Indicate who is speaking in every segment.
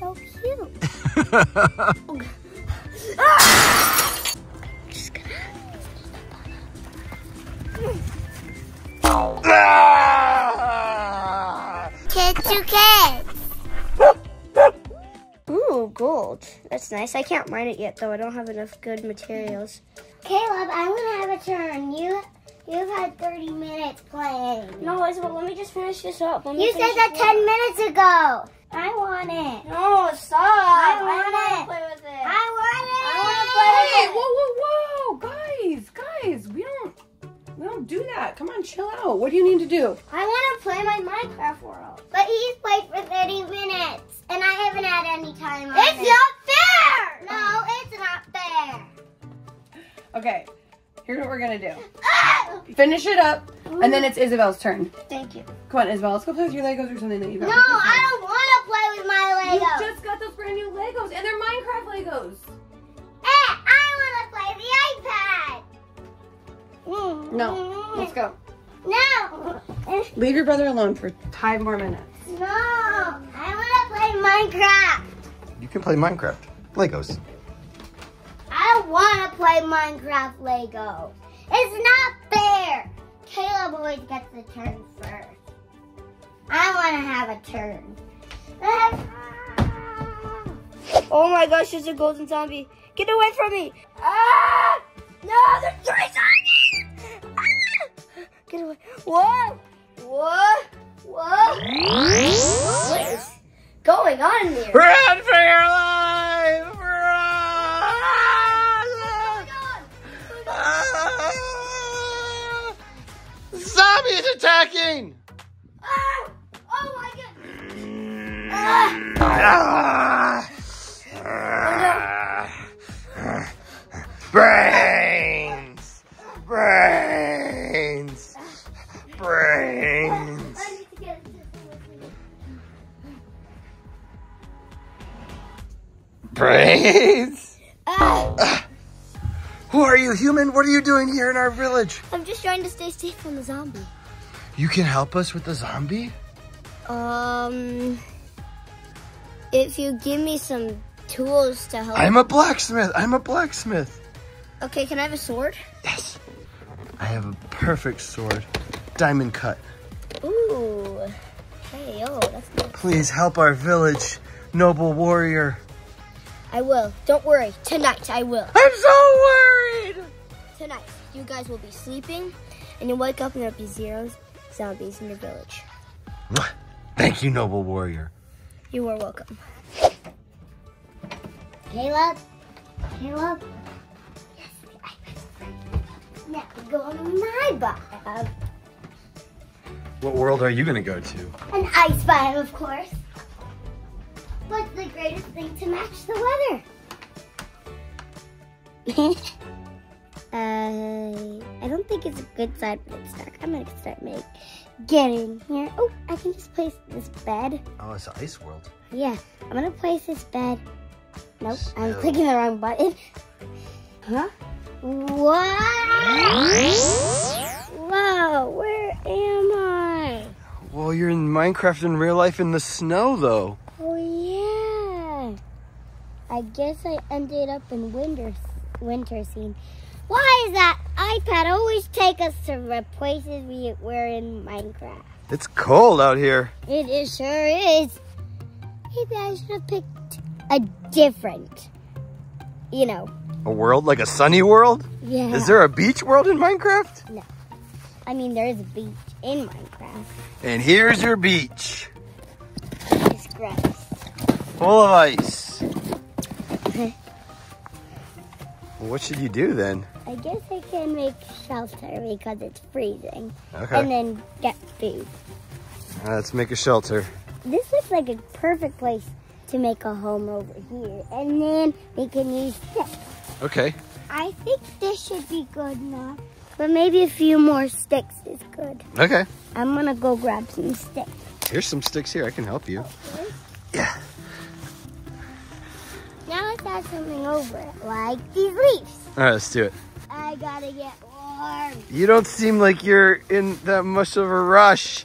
Speaker 1: So cute. Just gonna. To kids. Ooh, gold. That's nice. I can't mine it yet, though. I don't have enough good materials.
Speaker 2: Caleb, I'm gonna have a turn. You you've had 30 minutes playing.
Speaker 1: No, Isabel, let me just finish this up. Let
Speaker 2: You
Speaker 1: finish
Speaker 2: said that 10
Speaker 1: up.
Speaker 2: minutes ago. I want it.
Speaker 1: No, stop.
Speaker 2: I
Speaker 1: I
Speaker 2: want
Speaker 1: don't wanna
Speaker 2: it.
Speaker 1: play with it.
Speaker 2: I want it.
Speaker 1: I wanna play with
Speaker 3: whoa, whoa, whoa, guys, guys, we don't, we don't do that. Come on, chill out. What do you need to do?
Speaker 2: I want to play my Minecraft world. But he's played for 30 minutes, and I haven't had any time on
Speaker 1: It's
Speaker 2: it.
Speaker 1: not fair.
Speaker 2: No, it's not fair.
Speaker 3: Okay, here's what we're gonna do.
Speaker 2: Ah!
Speaker 3: Finish it up, and then it's Isabel's turn.
Speaker 1: Thank you.
Speaker 3: Come on, Isabel, let's go play with your Legos or something that you
Speaker 2: No,
Speaker 3: got.
Speaker 2: I don't want to play with my Legos.
Speaker 3: You just got those brand new Legos, and they're Minecraft Legos.
Speaker 2: Eh, I want to play the iPad.
Speaker 3: No, let's go.
Speaker 2: No.
Speaker 3: Leave your brother alone for five more minutes.
Speaker 2: No. I want to play Minecraft.
Speaker 4: You can play Minecraft. Legos.
Speaker 2: I don't want to play Minecraft Lego. It's not fair. Caleb always gets the turn first. I want to have a turn.
Speaker 1: Oh my gosh, there's a golden zombie. Get away from me. Ah! No, there's three zombies. Ah! Get away. What? What? What? What is going on here?
Speaker 4: Run for your life! Run! Attacking!
Speaker 1: Ah! Oh my god.
Speaker 4: Ah! Brains! Brains! Brains!
Speaker 2: I need to get
Speaker 4: Brains?
Speaker 1: Ah!
Speaker 4: Who are you, human? What are you doing here in our village?
Speaker 1: I'm just trying to stay safe from the zombie.
Speaker 4: You can help us with the zombie?
Speaker 1: Um, if you give me some tools to help.
Speaker 4: I'm a blacksmith. I'm a blacksmith.
Speaker 1: okay, can I have a sword?
Speaker 4: Yes. I have a perfect sword. Diamond cut.
Speaker 1: Ooh. Hey, oh, that's nice.
Speaker 4: Please help our village, noble warrior.
Speaker 1: I will. Don't worry. Tonight, I will.
Speaker 4: I'm so worried.
Speaker 1: Tonight, you guys will be sleeping, and you'll wake up and there'll be zero zombies in your village.
Speaker 4: Thank you, noble warrior.
Speaker 1: You are welcome.
Speaker 2: Caleb? Caleb? Yes, I Now we go on my biome.
Speaker 4: What world are you going to go to?
Speaker 2: An ice biome, of course. What's the greatest thing to match the weather?
Speaker 1: Uh, I don't think it's a good side, but it's dark. I'm gonna start make getting here. Oh, I can just place this bed.
Speaker 4: Oh, it's ice world.
Speaker 1: Yeah, I'm gonna place this bed. Nope, I'm clicking the wrong button. Huh? What? Whoa, where am I?
Speaker 4: Well, you're in Minecraft in real life in the snow, though.
Speaker 1: Oh yeah. I guess I ended up in winter winter scene. Why is that iPad always take us to the places we were in Minecraft?
Speaker 4: It's cold out here.
Speaker 1: It is sure is. Maybe I should have picked a different, you know.
Speaker 4: A world like a sunny world?
Speaker 1: Yeah.
Speaker 4: Is there a beach world in Minecraft? No.
Speaker 1: I mean, there is a beach in Minecraft.
Speaker 4: And here's your beach,
Speaker 1: It's gross.
Speaker 4: full of ice. Well, what should you do then?
Speaker 1: I guess I can make shelter because it's freezing, and then get food.
Speaker 4: Uh, let's make a shelter.
Speaker 1: This looks like a perfect place to make a home over here, and then we can use sticks.
Speaker 4: Okay.
Speaker 1: I think this should be good enough, but maybe a few more sticks is good.
Speaker 4: Okay.
Speaker 1: I'm gonna go grab some sticks.
Speaker 4: Here's some sticks here. I can help you. Yeah.
Speaker 1: Now let's add something over it, like these leaves.
Speaker 4: All right, let's do it.
Speaker 1: I gotta get warm.
Speaker 4: You don't seem like you're in that much of a rush.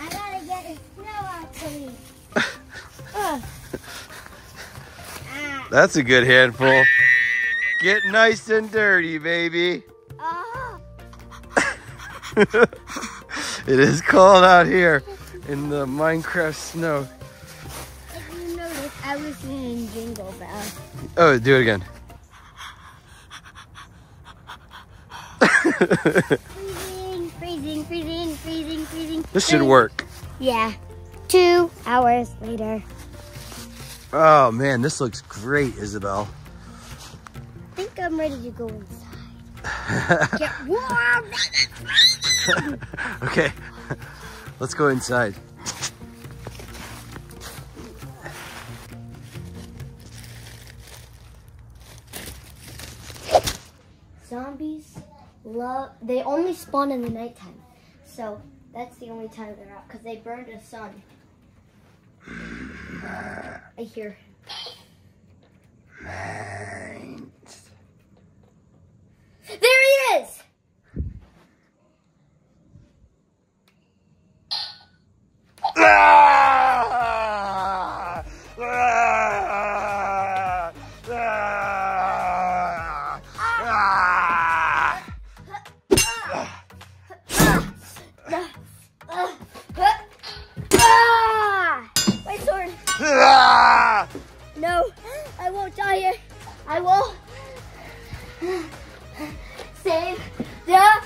Speaker 1: I gotta get snow me.
Speaker 4: That's a good handful. Get nice and dirty, baby.
Speaker 2: Oh.
Speaker 4: It is cold out here in the Minecraft snow.
Speaker 2: If you notice, I was singing Jingle Bells.
Speaker 4: Oh, do it again.
Speaker 2: Freezing, freezing, freezing, freezing, freezing.
Speaker 4: this should work.
Speaker 2: Yeah. Two hours later.
Speaker 4: Oh man, this looks great, Isabel.
Speaker 2: I think I'm ready to go inside. Get warm.
Speaker 4: okay, let's go inside.
Speaker 1: They only spawn in the nighttime. So that's the only time they're out because they burned a sun. I hear. I will save the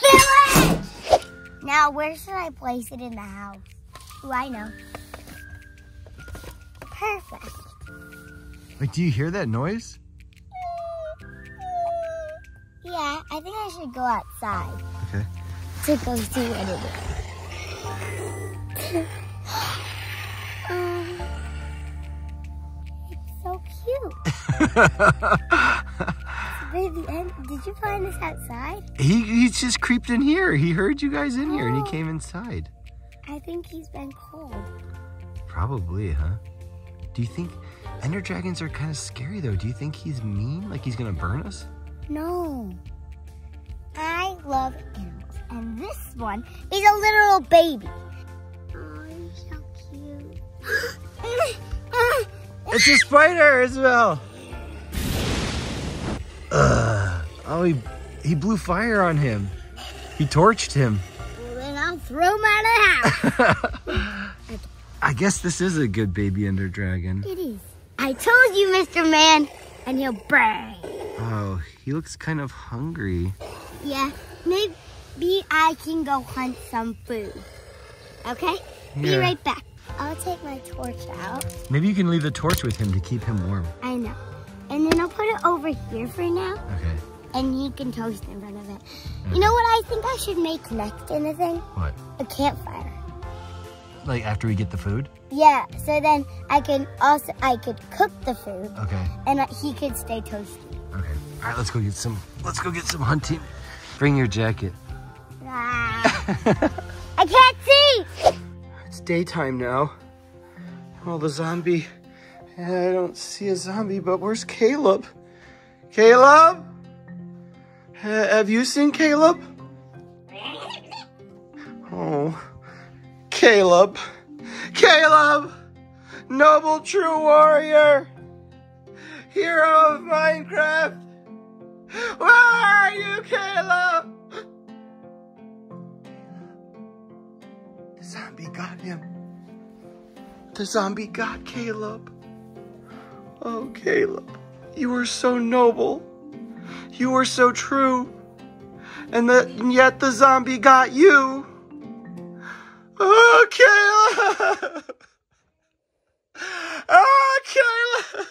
Speaker 1: village!
Speaker 2: Now, where should I place it in the house? Ooh, I know. Perfect.
Speaker 4: Wait, do you hear that noise?
Speaker 2: Yeah, I think I should go outside
Speaker 4: Okay.
Speaker 2: to go see what it is. Baby, and did you find this outside?
Speaker 4: he he just creeped in here. He heard you guys in here and he oh. came inside.
Speaker 2: I think he's been cold.
Speaker 4: Probably, huh? Do you think Ender dragons are kind of scary though? Do you think he's mean? Like he's gonna burn us?
Speaker 2: No. I love animals. And this one is a literal baby. Oh, he's so cute.
Speaker 4: It's a spider, Isabel. Oh, he he blew fire on him. He torched him.
Speaker 2: well, then I'll throw him out of the house.
Speaker 4: I guess this is a good baby Ender dragon.
Speaker 2: it is. I told you, Mr. Man. And he'll burn.
Speaker 4: Oh, he looks kind of hungry.
Speaker 2: Yeah, maybe I can go hunt some food. Okay? Be right back. I'll take my torch out.
Speaker 4: Maybe you can leave the torch with him to keep him warm.
Speaker 2: I know. And then I'll put it over here for now.
Speaker 4: Okay.
Speaker 2: And he can toast in front of it. You know what I think I should make next in the thing?
Speaker 4: What?
Speaker 2: A campfire.
Speaker 4: Like after we get the food?
Speaker 2: Yeah, so then I can also, I could cook the food
Speaker 4: Okay.
Speaker 2: and he could stay toasty.
Speaker 4: Okay. All right, let's go get some. Let's go get some hunting. Bring your jacket.
Speaker 2: Ah. I can't see!
Speaker 4: It's daytime now. Oh, the zombie. I don't see a zombie, but where's Caleb? Caleb? Ha- have you seen Caleb? Oh, Caleb. Caleb! Noble true warrior! Hero of Minecraft! Where are you, Caleb? The zombie got him. The zombie got Caleb. Oh, Caleb, you were so noble. You were so true. And, the, and yet the zombie got you. Oh, Caleb. Oh, Caleb.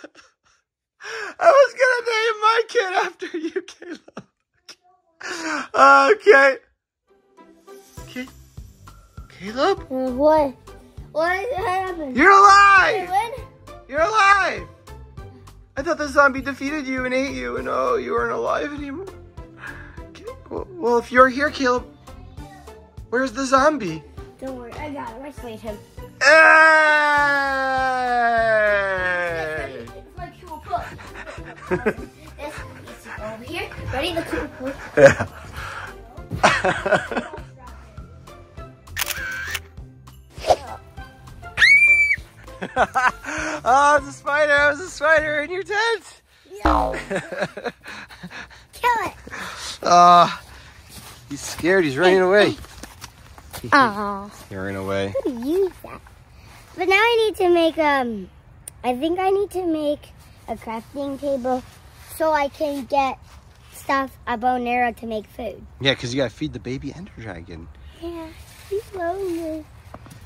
Speaker 4: I was gonna name my kid after you, Caleb. Okay. Okay. Caleb?
Speaker 1: What? What happened?
Speaker 4: You're alive! You're alive! I thought the zombie defeated you and ate you, and oh, you weren't alive anymore. Well, if you're here, Caleb, where's the zombie?
Speaker 1: Don't worry, I got him. I slayed him.
Speaker 4: Hey!
Speaker 1: It's my cool book. this needs to go over here. Ready? The cool book.
Speaker 4: oh, it's a spider. It was a spider in your tent.
Speaker 2: No. Kill it.
Speaker 4: Oh, he's scared. He's running away.
Speaker 2: Oh.
Speaker 4: He ran away.
Speaker 2: could use that. But now I need to make um I think I need to make a crafting table so I can get stuff a bow and arrow to make food.
Speaker 4: Yeah, because you gotta feed the baby ender dragon.
Speaker 2: Yeah, he's lonely.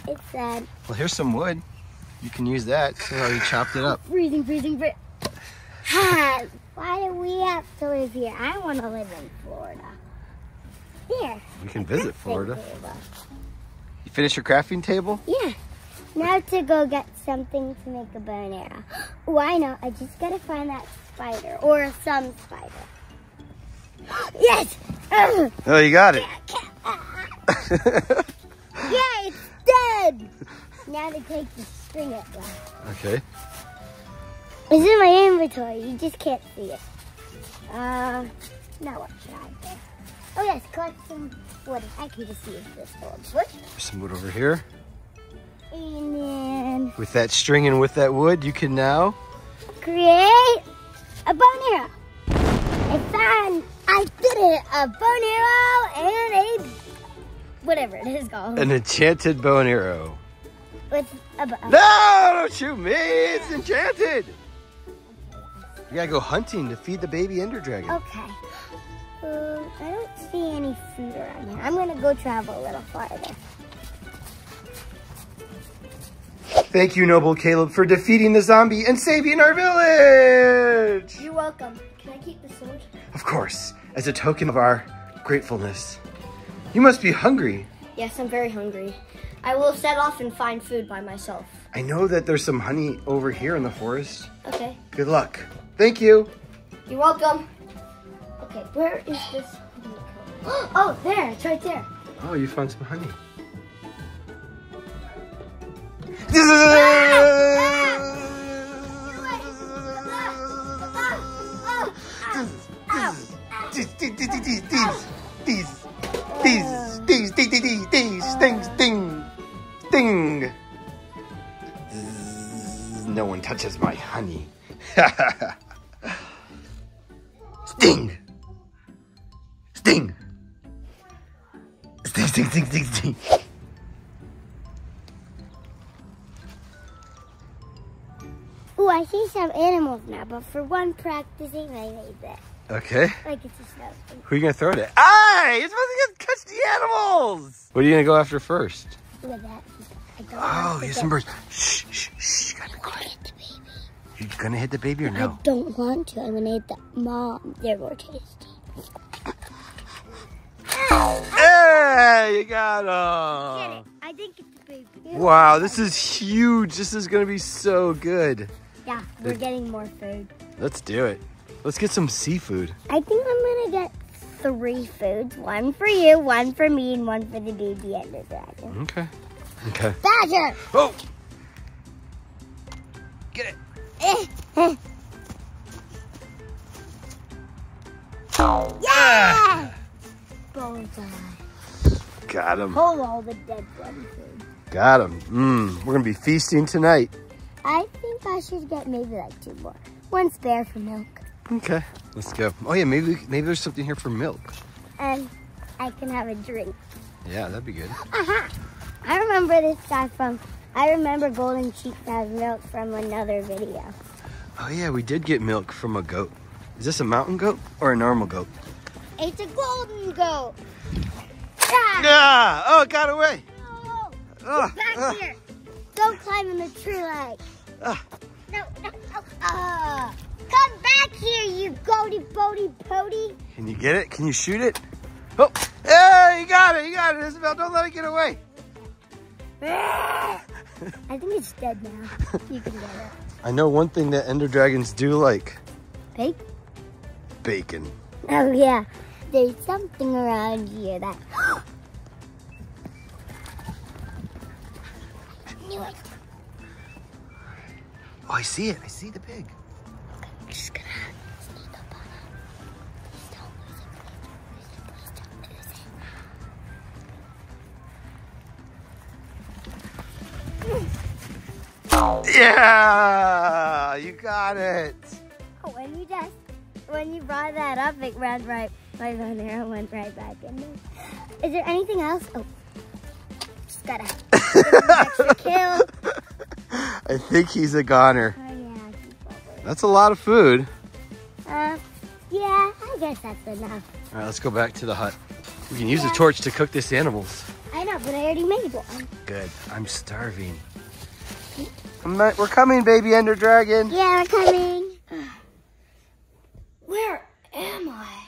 Speaker 2: It's sad.
Speaker 4: Well, here's some wood. You can use that. See how he chopped it up.
Speaker 2: Freezing, freezing, freezing. Ha! Why do we have to live here? I want to live in Florida. Here.
Speaker 4: We can visit Florida.
Speaker 2: table.
Speaker 4: You finish your crafting table?
Speaker 2: Yeah. Now to go get something to make a bow and arrow. Oh, I know. I just gotta find that spider or some spider. yes!
Speaker 4: Oh, you got it.
Speaker 2: yeah, it's dead! Now to take the string it left.
Speaker 4: okay.
Speaker 2: It's in my inventory. You just can't see it. Uh, now what should I do? Oh yes, collect some wood. I can just use this holds wood.
Speaker 4: Some wood over here.
Speaker 2: And then
Speaker 4: With that string and with that wood, you can now.
Speaker 2: create a bow and arrow. I found, I did it, a bow and arrow and a, whatever it is called,
Speaker 4: An enchanted bow and arrow.
Speaker 2: With a bow.
Speaker 4: No, don't shoot me. It's enchanted. You gotta go hunting to feed the baby ender dragon.
Speaker 2: Okay. Um, I don't see any food around here. I'm gonna go travel a little farther.
Speaker 4: Thank you, noble Caleb, for defeating the zombie and saving our village.
Speaker 1: You're welcome. Can I keep the sword?
Speaker 4: Of course, as a token of our gratefulness. You must be hungry.
Speaker 1: Yes, I'm very hungry. I will set off and find food by myself.
Speaker 4: I know that there's some honey over here in the forest.
Speaker 1: Okay.
Speaker 4: Good luck. Thank you.
Speaker 1: You're welcome. Okay, where is this? Oh, there. It's right there.
Speaker 4: Oh, you found some honey. No one my honey. sting, sting, sting, sting, sting, sting, sting.
Speaker 2: Ooh, I see some animals now, but for one practicing, I made that.
Speaker 4: Okay,
Speaker 2: Like it's a snow.
Speaker 4: who are you gonna throw it at? Hey, you're supposed to get, catch the animals. What are you gonna go after first?
Speaker 2: Look at that. I don't
Speaker 4: Oh, here's some birds. Gonna hit the baby or no?
Speaker 2: I don't want to. I'm gonna hit the mom. They're more tasty.
Speaker 4: Hey, you got him.
Speaker 2: I think it's a baby.
Speaker 4: Wow, this is huge. This is gonna be so good.
Speaker 2: Yeah, we're getting more food.
Speaker 4: Let's do it. Let's get some seafood.
Speaker 2: I think I'm gonna get three foods. One for you, one for me, and one for the baby and the dragon.
Speaker 4: Okay. Okay.
Speaker 2: Badger!
Speaker 4: Oh! Get it.
Speaker 2: Eh, eh.
Speaker 4: Yeah!
Speaker 2: Bullseye.
Speaker 4: Got him.
Speaker 2: Hold all the dead one food.
Speaker 4: Got him. Mmm. We're gonna be feasting tonight.
Speaker 2: I think I should get maybe like two more. One spare for milk.
Speaker 4: Okay. Let's go. Oh yeah, maybe maybe there's something here for milk.
Speaker 2: And I can have a drink.
Speaker 4: Yeah, that'd be good.
Speaker 2: Aha! I remember this guy from, I remember Golden Sheep has milk from another video.
Speaker 4: Oh yeah, we did get milk from a goat. Is this a mountain goat or a normal goat?
Speaker 2: It's a golden goat. Ah!
Speaker 4: Yeah. Oh, it got away.
Speaker 2: No!
Speaker 4: Oh,
Speaker 2: Back
Speaker 4: ah,
Speaker 2: here! Don't climb in the tree leg.
Speaker 4: ah.
Speaker 2: No, no, no. Ah. Come back here, you goaty boaty pody.
Speaker 4: Can you get it? Can you shoot it? Oh, hey, you got it. You got it, Isabel. Don't let it get away.
Speaker 2: I think it's dead now. You can get it.
Speaker 4: I know one thing that ender dragons do like
Speaker 2: Pig?
Speaker 4: bacon.
Speaker 2: Oh yeah. There's something around here that. I Knew it.
Speaker 4: Oh, I see it. I see the pig. Yeah, you got it.
Speaker 2: Oh, when you just when you brought that up, it ran right. My phone arrow went right back in there. Is there anything else? Oh, just gotta give him an extra kill.
Speaker 4: I think he's a goner.
Speaker 2: Oh yeah.
Speaker 4: That's a lot of food.
Speaker 2: Uh, yeah, I guess that's enough.
Speaker 4: All right, let's go back to the hut. We can use the torch to cook this animals.
Speaker 2: I know, but I already made one.
Speaker 4: Good. I'm starving. I'm not, we're coming, baby Ender Dragon.
Speaker 2: Yeah, we're coming.
Speaker 1: Where am I?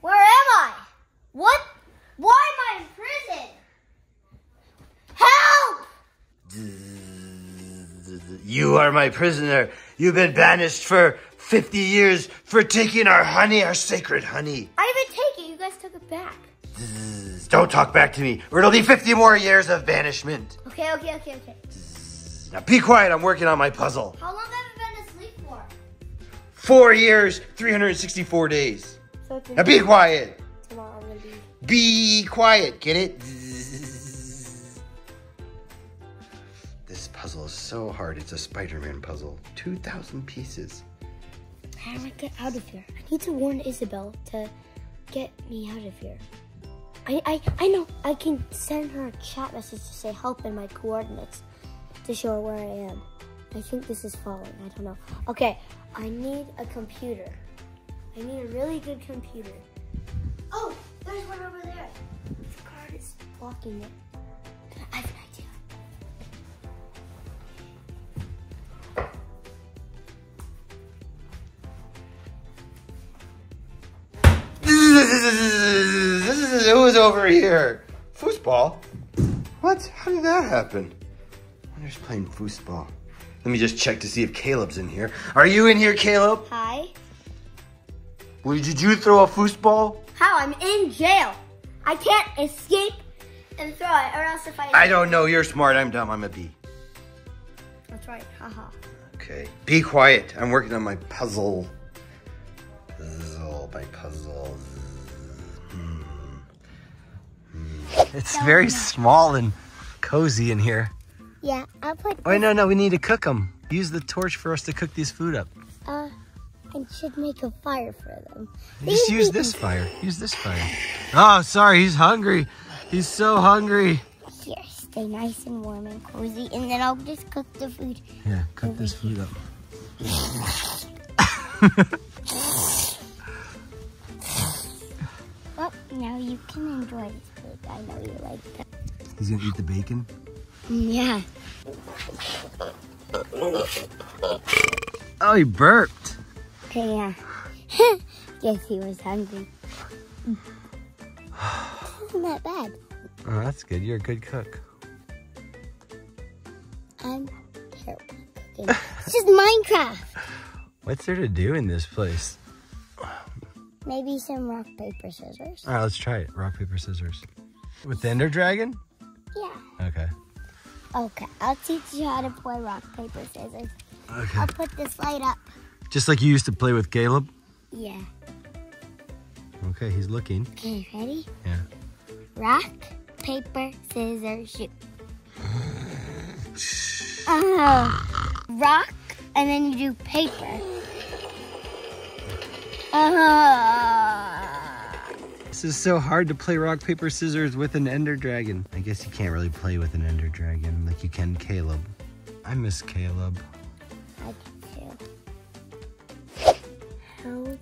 Speaker 1: Where am I? What? Why am I in prison? Help!
Speaker 4: You are my prisoner. You've been banished for 50 years for taking our honey, our sacred honey.
Speaker 1: Back.
Speaker 4: Don't talk back to me, or it'll be 50 more years of banishment.
Speaker 1: Okay, okay, okay, okay.
Speaker 4: Now be quiet, I'm working on my puzzle.
Speaker 1: How long have you been asleep for?
Speaker 4: Four years, 364 days.
Speaker 1: So
Speaker 4: Now be quiet.
Speaker 1: tomorrow. I'm be.
Speaker 4: Be quiet, get it? This puzzle is so hard. It's a Spider-Man puzzle. 2,000 pieces.
Speaker 1: How do I get out of here? I need to warn Isabel to get me out of here. I, I, I know. I can send her a chat message to say help and my coordinates to show her where I am. I think this is falling. I don't know. Okay, I need a computer. I need a really good computer. Oh, there's one over there. The guard is blocking it. I have an idea.
Speaker 4: Who's over here? Foosball? What? How did that happen? Who's playing foosball? Let me just check to see if Caleb's in here. Are you in here, Caleb?
Speaker 1: Hi.
Speaker 4: Well, did you throw a foosball?
Speaker 1: How? I'm in jail. I can't escape and throw it, or else if I.
Speaker 4: I don't know. You're smart. I'm dumb. I'm a bee.
Speaker 1: That's right. Haha.
Speaker 4: Okay. Be quiet. I'm working on my puzzle. Puzzle, my puzzle. It's very small and cozy in here.
Speaker 2: Yeah, I'll put.
Speaker 4: Wait, no, no. We need to cook them. Use the torch for us to cook these food up.
Speaker 2: Uh, I should make a fire for them.
Speaker 4: Just use this fire. Use this fire. Oh, sorry. He's hungry. He's so hungry.
Speaker 2: Here, stay nice and warm and cozy, and then I'll just cook the food.
Speaker 4: Yeah, cook this food up.
Speaker 2: Well, now you can enjoy this food. I know you like that.
Speaker 4: He's gonna eat the bacon.
Speaker 2: Yeah.
Speaker 4: Oh, he burped.
Speaker 2: Okay, yeah. Guess he was hungry. Isn't that bad?
Speaker 4: Oh, that's good. You're a good cook.
Speaker 2: I'm terrible at cooking. it's just Minecraft.
Speaker 4: What's there to do in this place?
Speaker 2: Maybe some rock, paper, scissors.
Speaker 4: All right, let's try it. Rock, paper, scissors. With the Ender Dragon?
Speaker 2: Yeah.
Speaker 4: Okay.
Speaker 2: Okay, I'll teach you how to play rock, paper, scissors.
Speaker 4: Okay.
Speaker 2: I'll put this light up.
Speaker 4: Just like you used to play with Caleb?
Speaker 2: Yeah.
Speaker 4: Okay, he's looking.
Speaker 2: Okay, ready?
Speaker 4: Yeah.
Speaker 2: Rock, paper, scissors, shoot. Uh, rock, and then you do paper. Uh,
Speaker 4: This is so hard to play rock, paper, scissors with an Ender Dragon. I guess you can't really play with an Ender Dragon like you can Caleb. I miss Caleb.
Speaker 2: I can too.
Speaker 1: Help,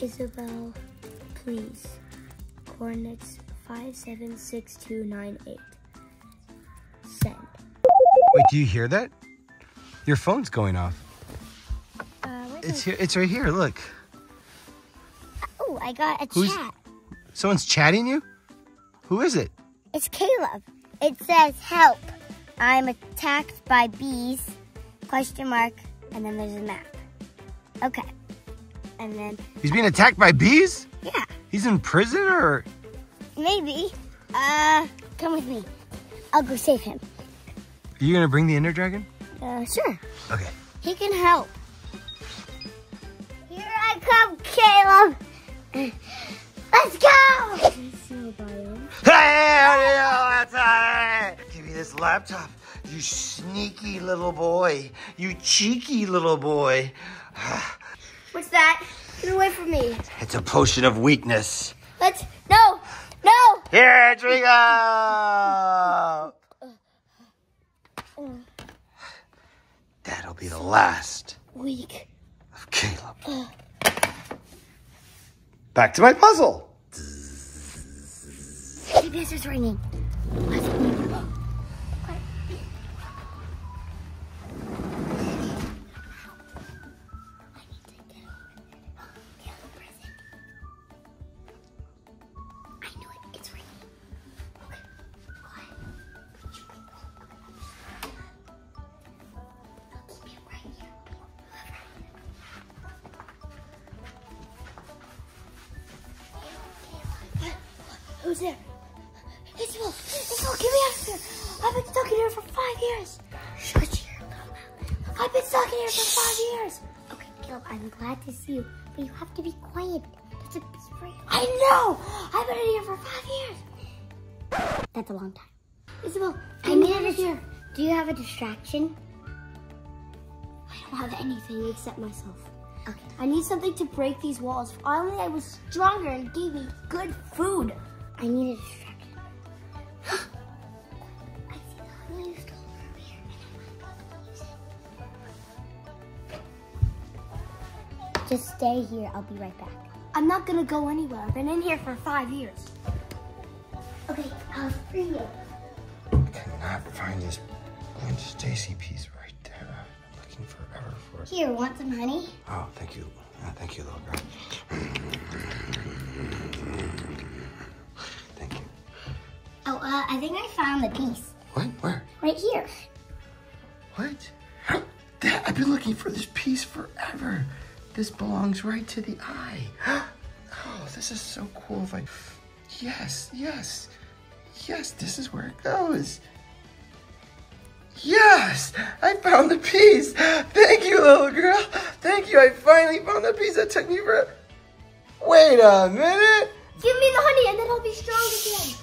Speaker 1: Isabel, please. Coordinates five seven six two nine eight. Send.
Speaker 4: Wait, do you hear that? Your phone's going off. It's here. It's right here. Look.
Speaker 2: Oh, I got a
Speaker 4: Who's-
Speaker 2: chat.
Speaker 4: Someone's chatting you? Who is it?
Speaker 2: It's Caleb. It says, help. I'm attacked by bees, question mark, and then there's a map. Okay. And then,
Speaker 4: He's being attacked by bees?
Speaker 2: yeah,
Speaker 4: He's in prison or?
Speaker 2: maybe. Uh, come with me. I'll go save him.
Speaker 4: Are you gonna bring the Ender Dragon?
Speaker 2: Uh, sure.
Speaker 4: Okay.
Speaker 2: He can help. Come, Caleb. Let's go.
Speaker 4: Hey, that's. Give me this laptop. You sneaky little boy. You cheeky little boy.
Speaker 1: What's that? Get away from me.
Speaker 4: It's a potion of weakness.
Speaker 1: Let's. No! No!
Speaker 4: Here, drink up. That'll be the last
Speaker 1: Weak.
Speaker 4: of Caleb. Uh, Back to my puzzle.
Speaker 2: Ringing.
Speaker 1: Who's there? Isabel! Isabel, get me out of here! I've been stuck in here for five years!
Speaker 2: Shut your mouth.
Speaker 1: I've been stuck in here for five years!
Speaker 2: Okay, Caleb, I'm glad to see you, but you have to be quiet. That's a break.
Speaker 1: I know! I've been in here for five years!
Speaker 2: That's a long time.
Speaker 1: Isabel,
Speaker 2: I need
Speaker 1: out of here!
Speaker 2: Do you have a distraction?
Speaker 1: I don't have anything except myself.
Speaker 2: Okay.
Speaker 1: I need something to break these walls. If only I was stronger and gave me good food.
Speaker 2: I need a distraction. I see the honey you stole from here, and I want to use it. Just stay here. I'll be right back.
Speaker 1: I'm not gonna go anywhere. I've been in here for five years.
Speaker 2: Okay, I'll free you.
Speaker 4: I cannot find this Gwen Stacy piece right there. I'm looking forever for it.
Speaker 2: Here, want some honey?
Speaker 4: Oh, thank you. Uh, thank you, little girl.
Speaker 2: uh, I think I found the piece.
Speaker 4: What? Where?
Speaker 2: Right here.
Speaker 4: What? Dad, I've been looking for this piece forever. This belongs right to the eye. Oh, this is so cool. If I, yes, yes, yes, this is where it goes. Yes, I found the piece. Thank you, little girl. Thank you. I finally found the piece that took me for. Wait a minute.
Speaker 1: Give me the honey and then I'll be strong again.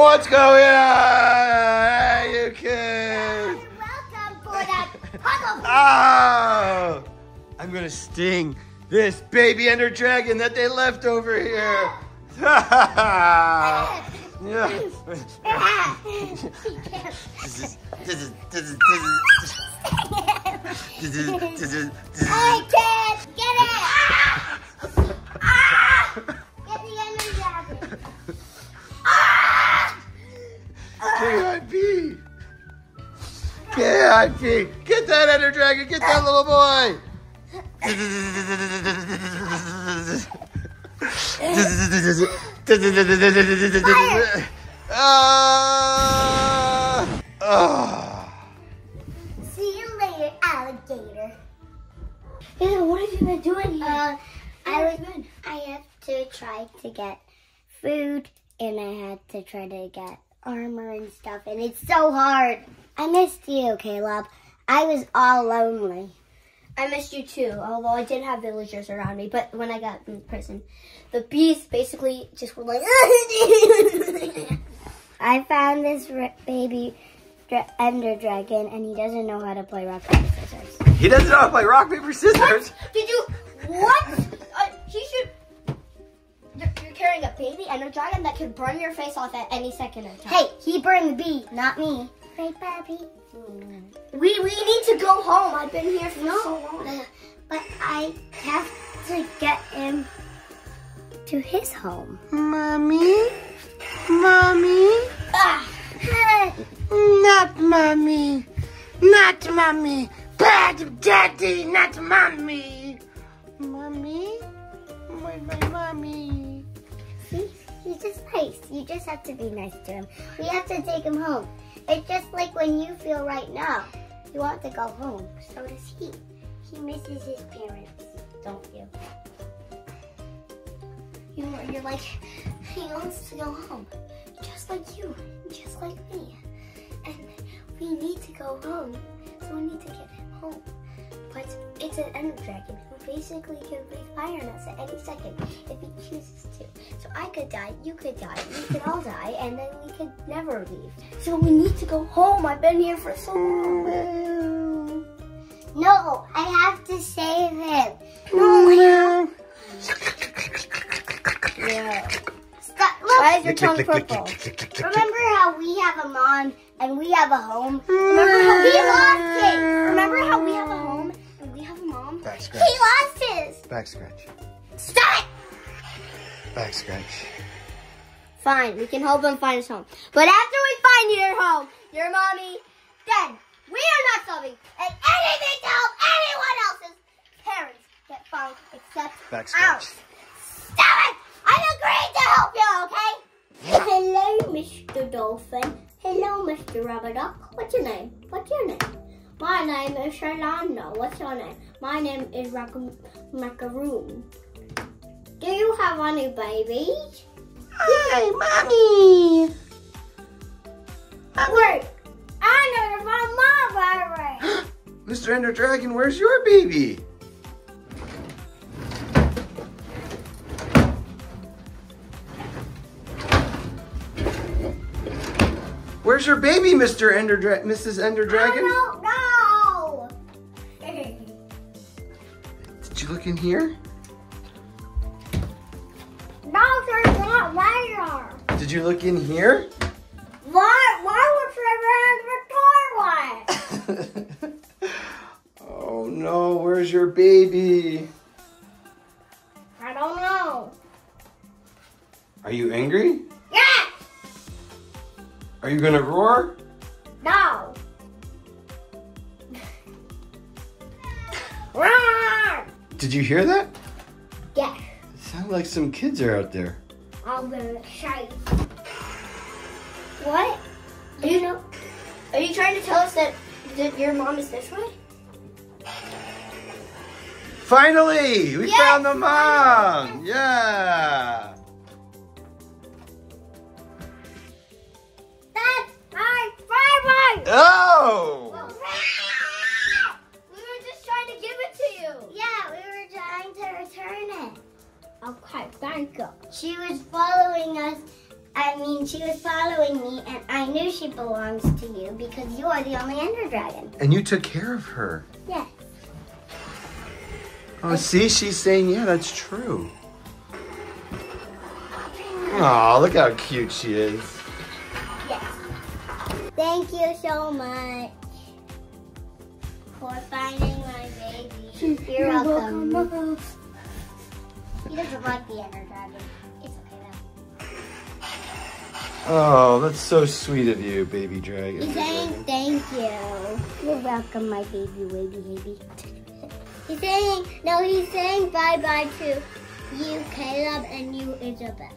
Speaker 4: What's going on? You kids.
Speaker 2: Welcome for that puzzle.
Speaker 4: Oh! I'm gonna sting this baby ender dragon that they left over here. yeah. This is- this is- this is- this is- this is- this is- this is-
Speaker 2: Hey, kids, get it!
Speaker 4: KIP! Get that ender dragon! Get that little boy! Ah! Ah!
Speaker 2: See you later, alligator.
Speaker 1: Ew, what have you been doing here?
Speaker 2: Uh, I was,
Speaker 1: been?
Speaker 2: I have to try to get food, and I had to try to get armor and stuff, and it's so hard. I missed you, Caleb. I was all lonely.
Speaker 1: I missed you too, although I did have villagers around me. But when I got in prison, the bees basically just were like,
Speaker 2: I found this r- baby dra- ender dragon, and he doesn't know how to play rock paper scissors.
Speaker 4: He doesn't know how to play rock, paper, scissors.
Speaker 1: Did you? What? uh, he should. You're, you're carrying a baby and a dragon that could burn your face off at any second of time.
Speaker 2: Hey, he burned the bee, not me. Right, Bobby?
Speaker 1: we we need to go home. I've been here for so long.
Speaker 2: But I have to get him to his home.
Speaker 4: Mommy? Mommy?
Speaker 1: Ah,
Speaker 4: Not mommy. Not mommy. Bad daddy, not mommy. Mommy? Where's my mommy?
Speaker 2: See, he's just nice. You just have to be nice to him. We have to take him home. It's just like when you feel right now. You want to go home. So does he. He misses his parents, don't you?
Speaker 1: you you're like he wants to go home, just like you, just like me, and we need to go home so
Speaker 2: we need to get him home. But it's an ender dragon basically can breathe fire on us at any second if he chooses to. So I could die, you could die, we could all die, and then we could never leave. So we need to go home. I've been here for so long. No, I have to save him. No,
Speaker 1: Yeah.
Speaker 2: Stop. Look.
Speaker 1: Why is your tongue purple?
Speaker 2: Remember how we have a mom and we have a home? Remember how we lost it? Remember how we have a home mom?
Speaker 4: Back
Speaker 2: He lost his.
Speaker 4: Back scratch.
Speaker 2: Stop it!
Speaker 4: Back scratch.
Speaker 1: Fine, we can help him find his home. But after we find your home, your mommy, then we are not solving and anything to help anyone else's parents get found except
Speaker 4: Back scratch.
Speaker 1: ours. Stop it! I'm agreed to help you, okay?
Speaker 2: Hello, Mr. Dolphin. Hello, Mr. Rubber Duck. What's your name? What's your name? My name is Shalanda. What's your name? My name is Macaroon. Do you have any babies?
Speaker 4: Hi, mommy.
Speaker 2: Wait, I know find my baby.
Speaker 4: Mr. Ender Dragon, where's your baby? Where's your baby, Mr. Ender Dra- Mrs. Ender Dragon? Look in here?
Speaker 2: No, there's not there.
Speaker 4: Did you look in here?
Speaker 2: Why? Why would Trevor enter the toilet?
Speaker 4: oh no, where's your baby?
Speaker 2: I don't know.
Speaker 4: Are you angry?
Speaker 2: Yes.
Speaker 4: Are you gonna roar?
Speaker 2: No.
Speaker 4: Did you hear that?
Speaker 2: Yeah.
Speaker 4: It sounded like some kids are out there.
Speaker 2: I'm gonna show you. What?
Speaker 1: Are you know? Are you trying to tell us that, that your mom is this way?
Speaker 4: Finally, we
Speaker 2: Yes,
Speaker 4: found the mom. Yeah.
Speaker 2: That's my favorite.
Speaker 4: Oh.
Speaker 2: Okay, thank you. She was following us. I mean, she was following me, and I knew she belongs to you because you are the only Ender Dragon.
Speaker 4: And you took care of her.
Speaker 2: Yes.
Speaker 4: Oh, see, she's saying, yeah, that's true. Oh, look how cute she is.
Speaker 2: Yes. Thank you so much for finding my baby. You're welcome. He doesn't like the Ender Dragon. It's okay though.
Speaker 4: Oh, that's so sweet of you, baby dragon.
Speaker 2: He's saying thank you. You're welcome, my baby, baby, baby. He's saying, no, he's saying bye bye to you, Caleb, and you, Isabel.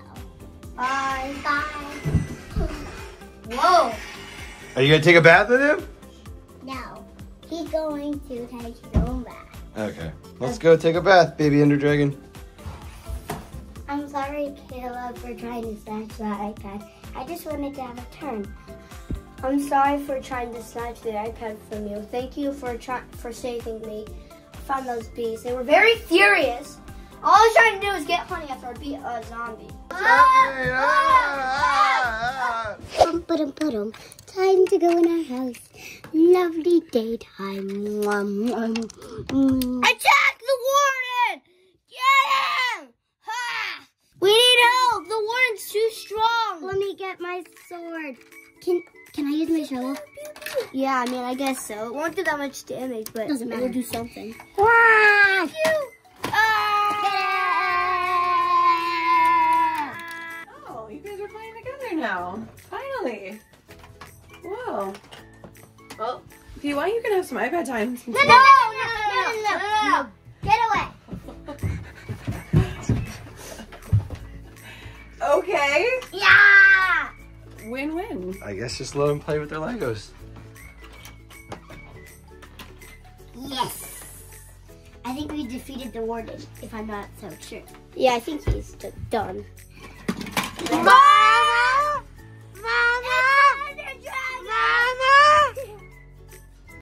Speaker 2: Bye. Bye.
Speaker 1: Whoa.
Speaker 4: Are you gonna take a bath with him?
Speaker 2: No, he's going to take his own bath.
Speaker 4: Okay, let's go take a bath, baby ender dragon.
Speaker 2: Sorry, Caleb, for trying to snatch that iPad. I just wanted to have a turn.
Speaker 1: I'm sorry for trying to snatch the iPad from you. Thank you for for saving me. I found those bees. They were very furious. All I was trying to do was get honey after I beat a zombie.
Speaker 4: Ah,
Speaker 2: ba-dum. Time to go in our house. Lovely daytime.
Speaker 1: Attack the warden! Get him! Ha! We need help. The warden's too strong.
Speaker 2: Let me get my sword. Can can I use my shovel?
Speaker 1: Yeah, I mean, I guess so. It won't do that much damage, but
Speaker 2: Doesn't
Speaker 1: it will do something.
Speaker 2: Wah!
Speaker 3: Oh, you guys are playing together now. Finally. Whoa. Well, if you want, you can have some iPad time.
Speaker 2: No, no, no, no, no, no, no, no. Get away.
Speaker 3: Okay.
Speaker 2: Yeah.
Speaker 3: Win-win.
Speaker 4: I guess just let them play with their Legos.
Speaker 2: Yes. I think we defeated the warden, if I'm not so sure.
Speaker 1: Yeah, I think he's done.
Speaker 2: Bye.